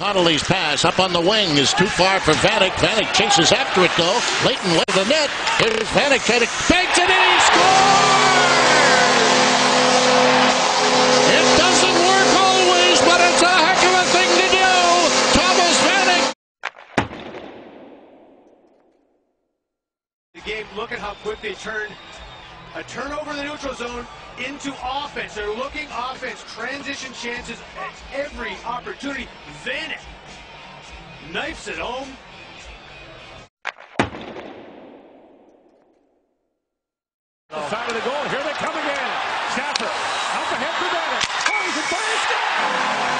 Connolly's pass up on the wing is too far for Vanek. Vanek chases after it though. Leighton with the net. Here's Vanek trying to banks it in. He scores! It doesn't work always, but it's a heck of a thing to do. Thomas Vanek. The game, look at how quick they turn a turnover in the neutral zone into offense. They're looking offense, transition chances at every opportunity. Vanek knifes it home. The side of the goal. Here they come again. Stafford out ahead for Vanek. Oh, he's in fire.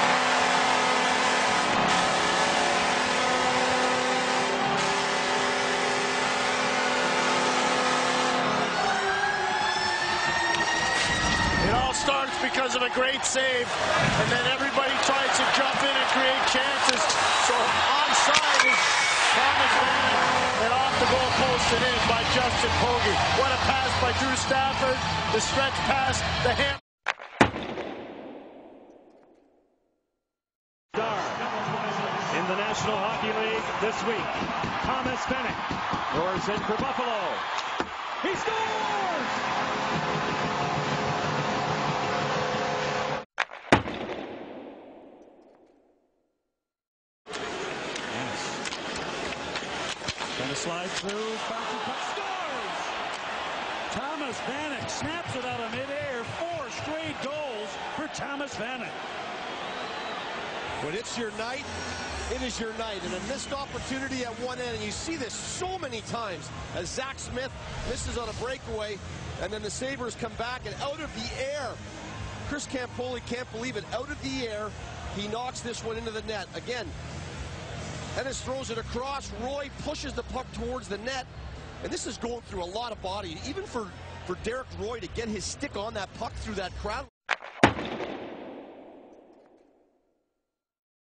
Starts because of a great save, and then everybody tries to jump in and create chances. So onside is Thomas Vanek, and off the goal post and in by Justin Pogge. What a pass by Drew Stafford. The stretch pass, the hand. In the National Hockey League this week. Thomas Vanek roars in for Buffalo. He scores! Yes. Gonna slide through. Scores! Thomas Vanek snaps it out of midair. Four straight goals for Thomas Vanek. When it's your night, it is your night. And a missed opportunity at one end. And you see this so many times as Zach Smith misses on a breakaway. And then the Sabres come back and out of the air. Chris Campoli can't believe it. Out of the air, he knocks this one into the net. Again, Ennis throws it across. Roy pushes the puck towards the net. And this is going through a lot of body. Even for, for Derek Roy to get his stick on that puck through that crowd.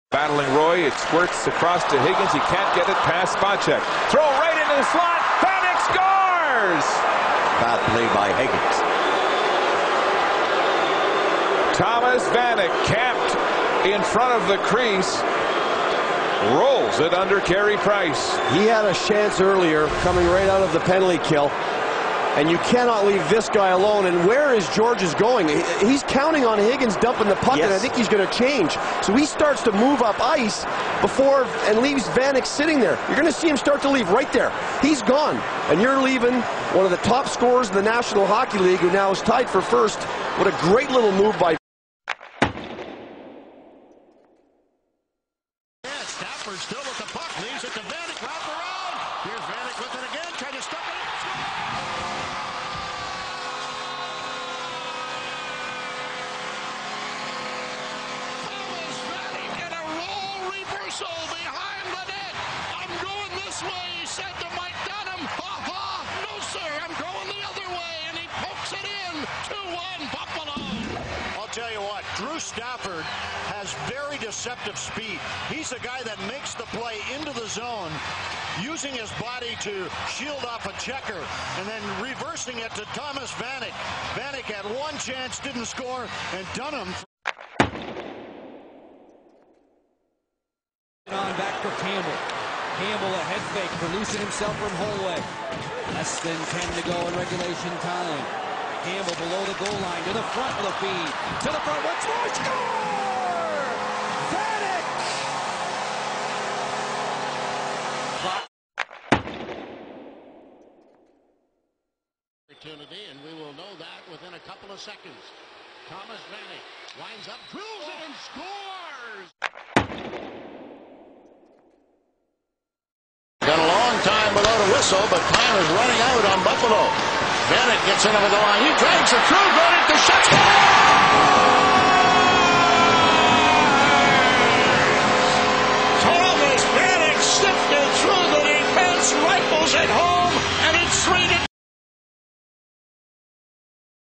Battling Roy, it squirts across to Higgins. He can't get it past Spacek. Throw right into the slot. Vanek scores! Bad play by Higgins. Thomas Vanek camped in front of the crease. Rolls it under Carey Price. He had a chance earlier coming right out of the penalty kill. And you cannot leave this guy alone. And where is Gorges going? He's counting on Higgins dumping the puck, and I think he's going to change. So he starts to move up ice before and leaves Vanek sitting there. You're going to see him start to leave right there. He's gone. And you're leaving one of the top scorers in the National Hockey League, who now is tied for first. What a great little move by Stafford still with the puck. Leaves it to Vanek. Wrap around. Here's Vanek with it again. Trying to stuff it. Thomas Vanek in a roll reversal behind you what, Drew Stafford has very deceptive speed. He's a guy that makes the play into the zone, using his body to shield off a checker, and then reversing it to Thomas Vanek. Vanek had one chance, didn't score, and Dunham. On back for Campbell. Campbell a head fake loosen himself from Hollweg. Less than 10 to go in regulation time. Campbell below the goal line to the front with a feed. To the front once more. Score! Vanek! Opportunity, and we will know that within a couple of seconds. Thomas Vanek winds up, drills it, and scores! Got a long time without a whistle, but time is running out on Buffalo. Vanek gets in over the line. He drags it through, going into shot.